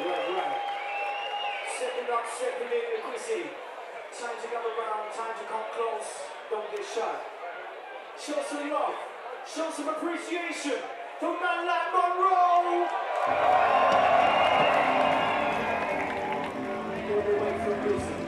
Right, right. Second up, second in, Quissy. Time to come around, time to come close. Don't get shy. Show some love, show some appreciation for man like Monrroe. All the way from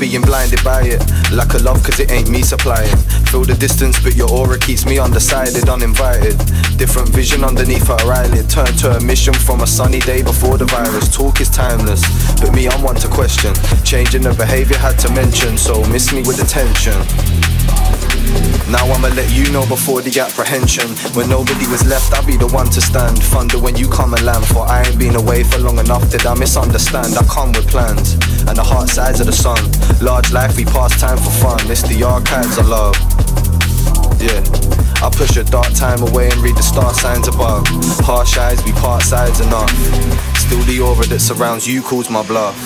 being blinded by it. Lack of love, cause it ain't me supplying. Feel the distance, but your aura keeps me undecided, uninvited. Different vision underneath her eyelid. Turn to a mission from a sunny day before the virus. Talk is timeless, but me, I'm one to question. Changing the behavior had to mention, so miss me with attention. Now I'ma let you know before the apprehension. When nobody was left, I'll be the one to stand. Thunder when you come and land. For I ain't been away for long enough. Did I misunderstand? I come with plans and the heart size of the sun. Large life, we pass time for fun. It's the archives of love. Yeah. I push a dark time away and read the star signs above. Harsh eyes, we part sides enough. Still the aura that surrounds you calls my bluff.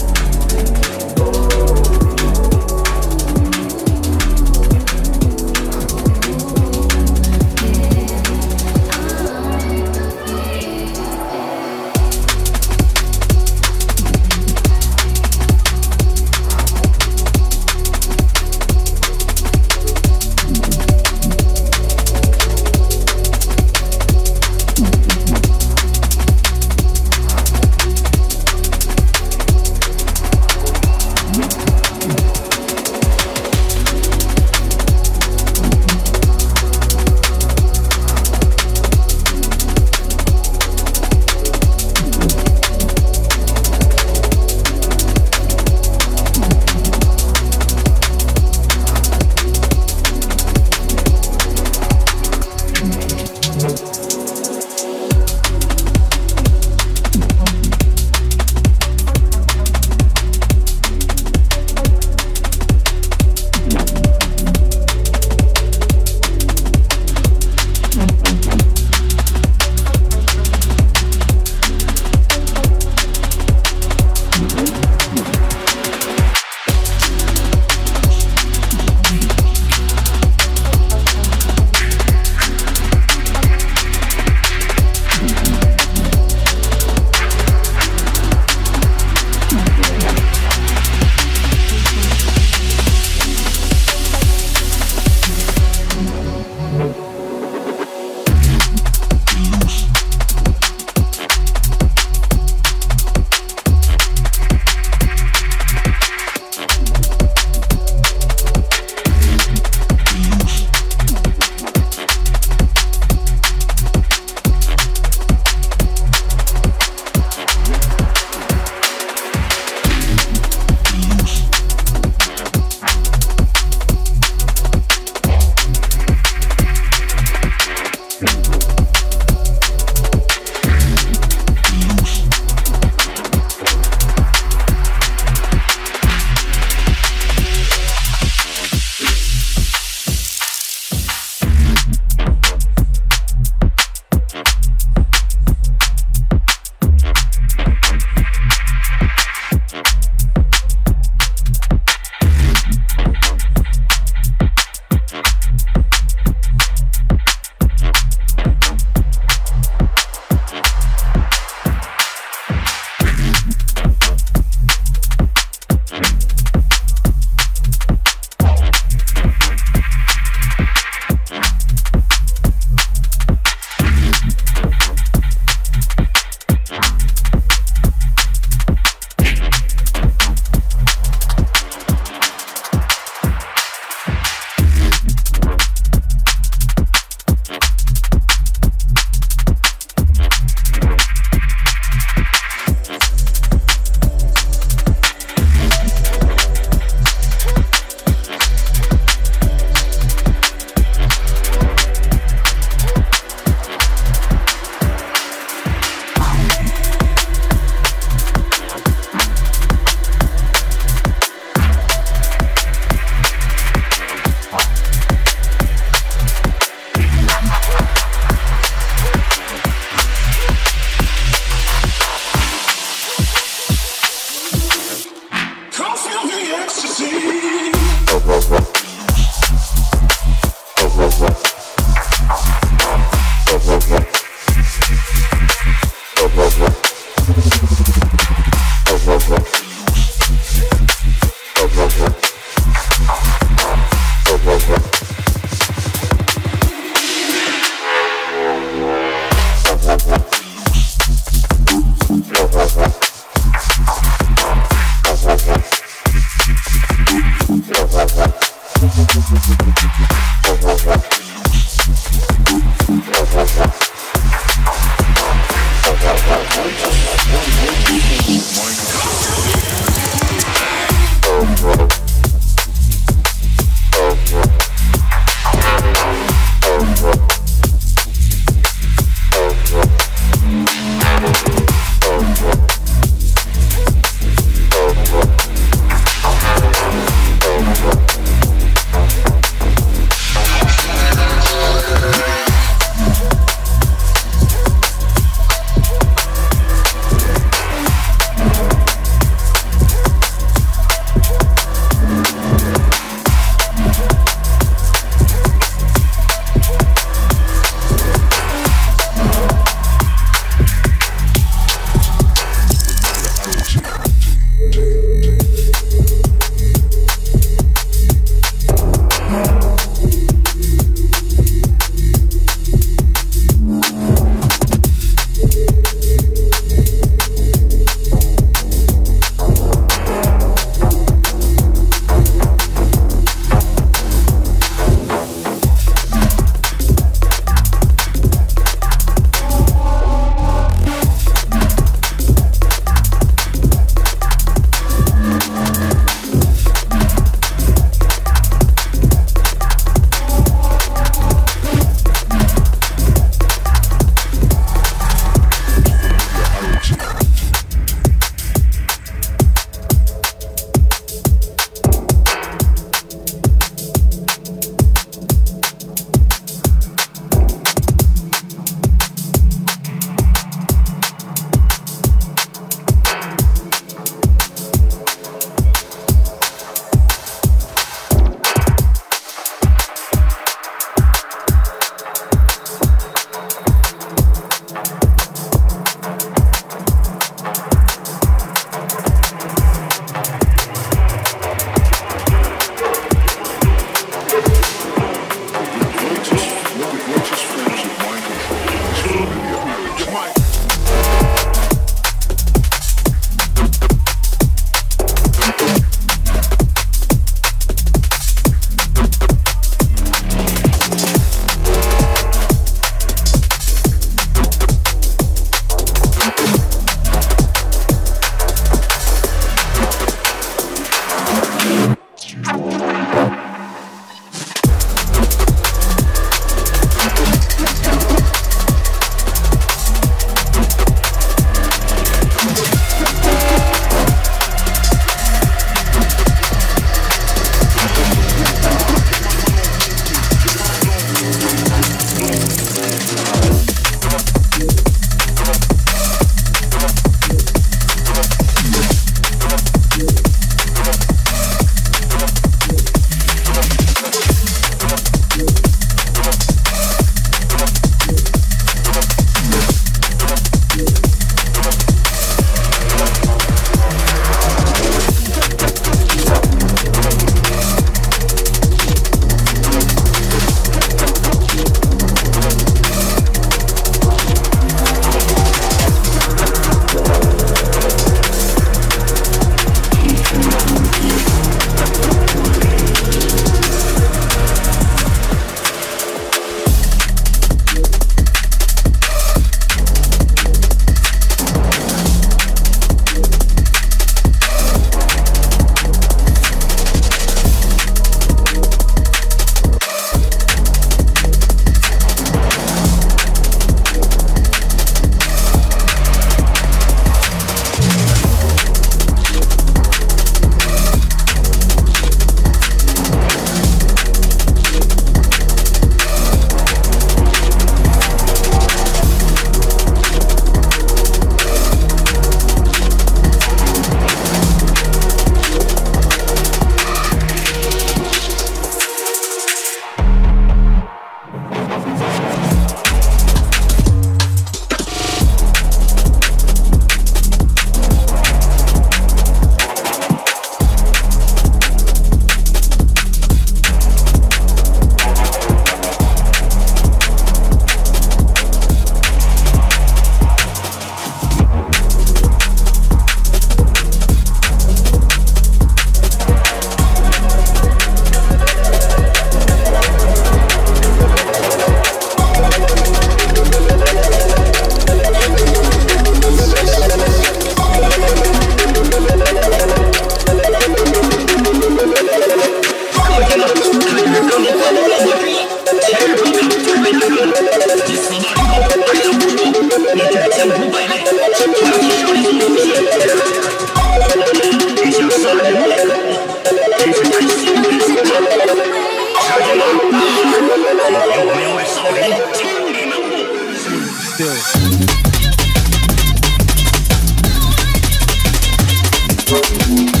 Still.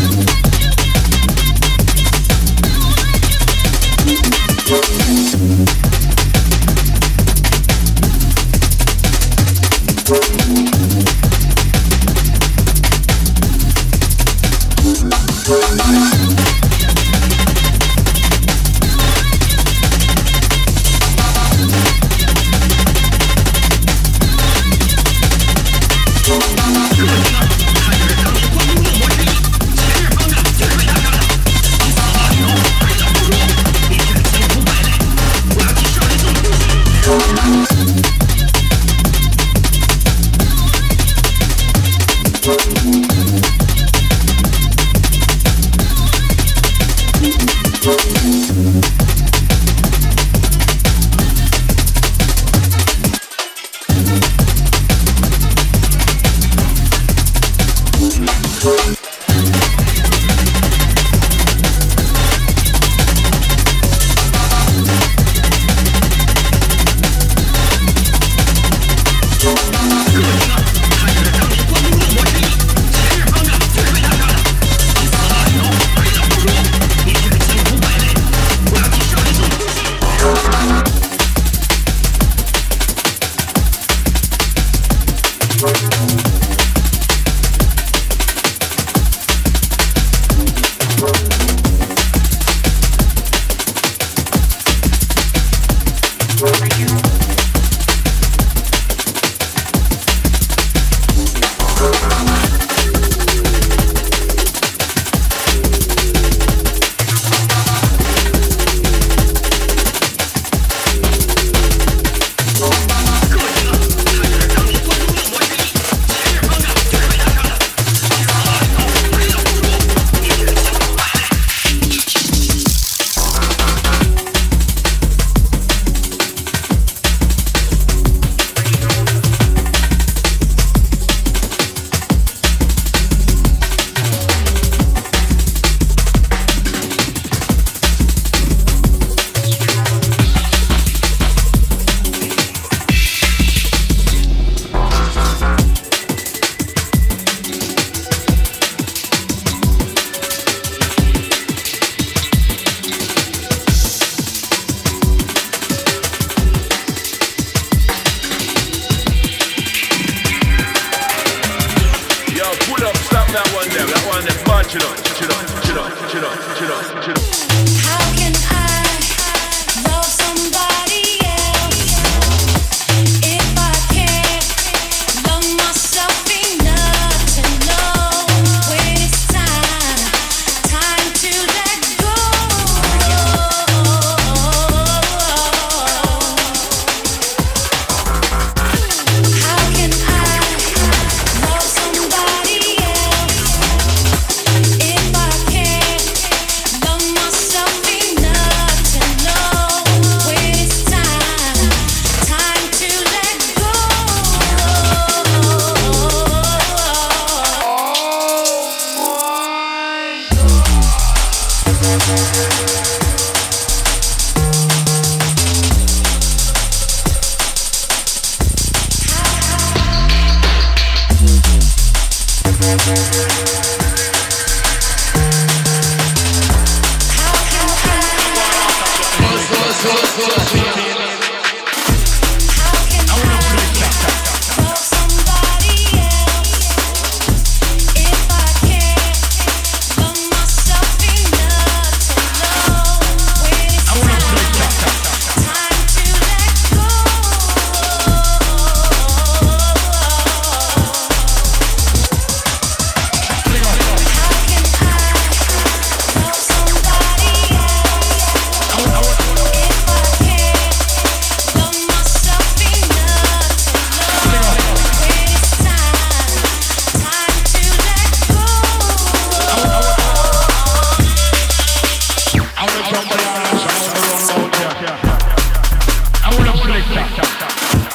breakdown. breakdown.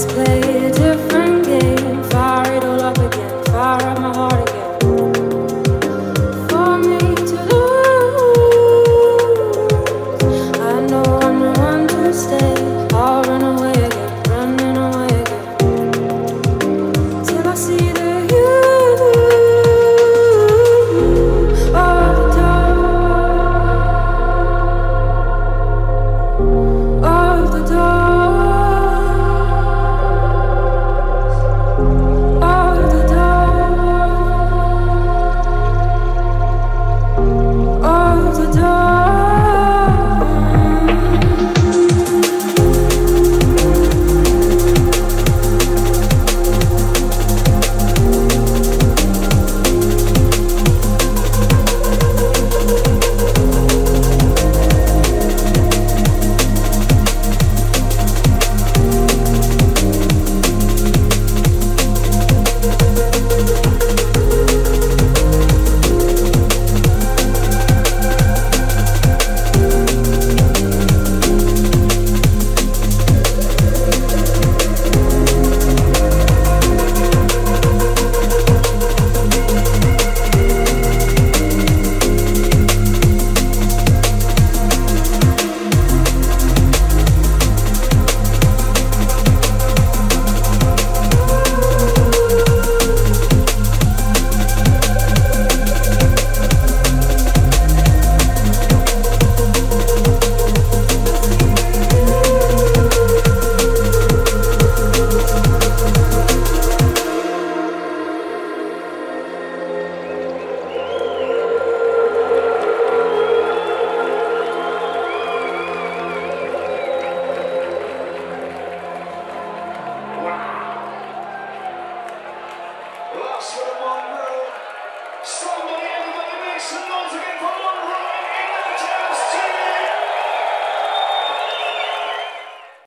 Somebody, everybody